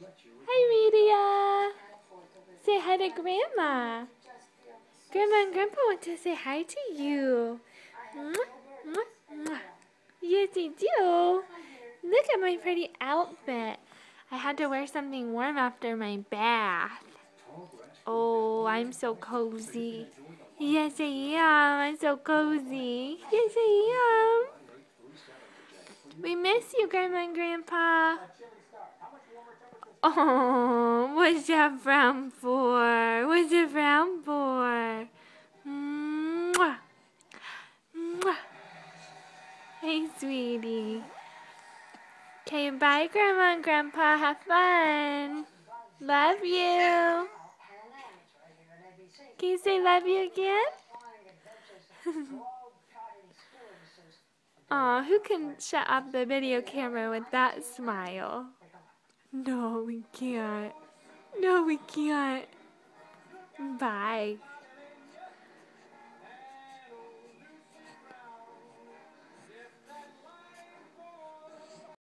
Hi, Rydia. Say hi to Grandma. Grandma and Grandpa want to say hi to you. Yes, they do. Look at my pretty outfit. I had to wear something warm after my bath. Oh, I'm so cozy. Yes, I am. I'm so cozy. Yes, I am. We miss you, Grandma and Grandpa. Oh, what's that frown for? What's it frown for? Mwah. Mwah. Hey, sweetie. Okay, bye, Grandma and Grandpa. Have fun. Love you. Can you say love you again? Aw, who can shut up the video camera with that smile? No, we can't. No, we can't. Bye.